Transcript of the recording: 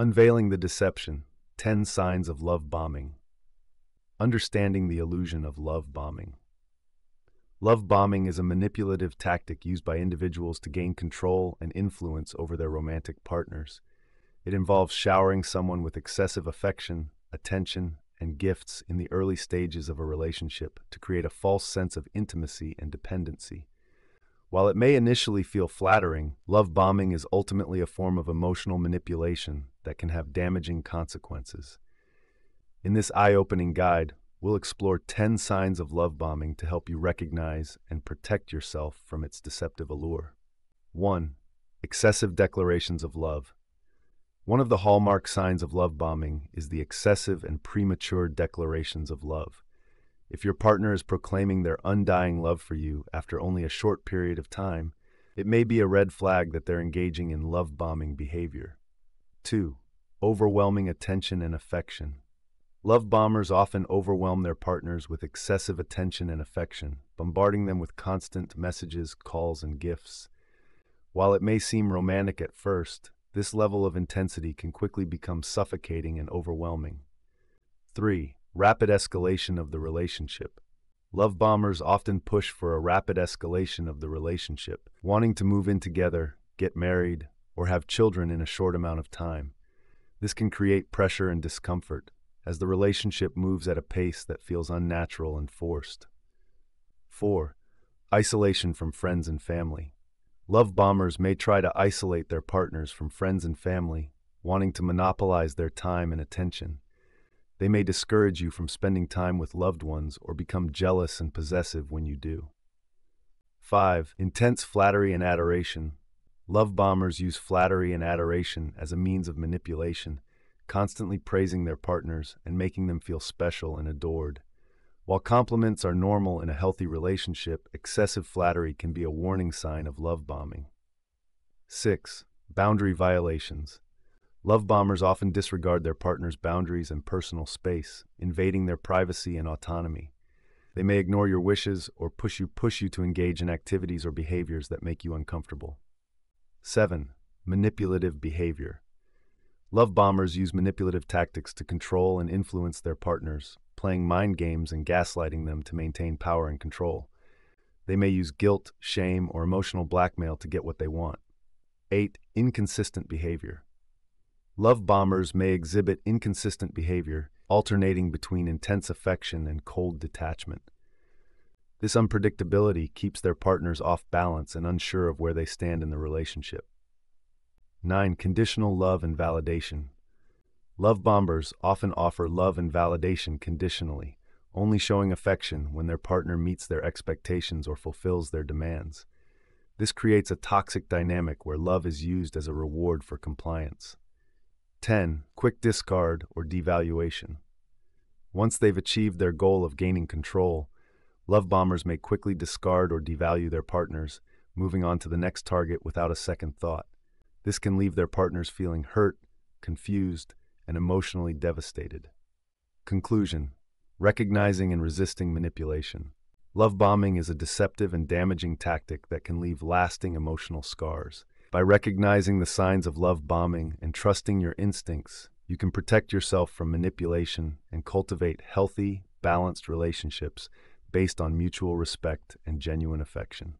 Unveiling the Deception 10 Signs of Love Bombing. Understanding the illusion of love bombing. Love bombing is a manipulative tactic used by individuals to gain control and influence over their romantic partners. It involves showering someone with excessive affection, attention, and gifts in the early stages of a relationship to create a false sense of intimacy and dependency. While it may initially feel flattering, love bombing is ultimately a form of emotional manipulation that can have damaging consequences. In this eye opening guide, we'll explore 10 signs of love bombing to help you recognize and protect yourself from its deceptive allure. 1. Excessive declarations of love. One of the hallmark signs of love bombing is the excessive and premature declarations of love. If your partner is proclaiming their undying love for you after only a short period of time, it may be a red flag that they're engaging in love bombing behavior. 2. Overwhelming attention and affection. Love bombers often overwhelm their partners with excessive attention and affection, bombarding them with constant messages, calls, and gifts. While it may seem romantic at first, this level of intensity can quickly become suffocating and overwhelming. 3. Rapid escalation of the relationship. Love bombers often push for a rapid escalation of the relationship, wanting to move in together, get married, or have children in a short amount of time. This can create pressure and discomfort as the relationship moves at a pace that feels unnatural and forced. 4. Isolation from friends and family. Love bombers may try to isolate their partners from friends and family, wanting to monopolize their time and attention. They may discourage you from spending time with loved ones or become jealous and possessive when you do. 5. Intense flattery and adoration. Love bombers use flattery and adoration as a means of manipulation, constantly praising their partners and making them feel special and adored. While compliments are normal in a healthy relationship, excessive flattery can be a warning sign of love bombing. 6. Boundary violations. Love bombers often disregard their partner's boundaries and personal space, invading their privacy and autonomy. They may ignore your wishes or push you push you to engage in activities or behaviors that make you uncomfortable. 7. Manipulative behavior. Love bombers use manipulative tactics to control and influence their partners, playing mind games and gaslighting them to maintain power and control. They may use guilt, shame, or emotional blackmail to get what they want. 8. Inconsistent behavior. Love bombers may exhibit inconsistent behavior, alternating between intense affection and cold detachment. This unpredictability keeps their partners off balance and unsure of where they stand in the relationship. 9. Conditional love and validation. Love bombers often offer love and validation conditionally, only showing affection when their partner meets their expectations or fulfills their demands. This creates a toxic dynamic where love is used as a reward for compliance. 10. Quick discard or devaluation. Once they've achieved their goal of gaining control, love bombers may quickly discard or devalue their partners, moving on to the next target without a second thought. This can leave their partners feeling hurt, confused, and emotionally devastated. Conclusion Recognizing and resisting manipulation. Love bombing is a deceptive and damaging tactic that can leave lasting emotional scars. By recognizing the signs of love bombing and trusting your instincts, you can protect yourself from manipulation and cultivate healthy, balanced relationships based on mutual respect and genuine affection.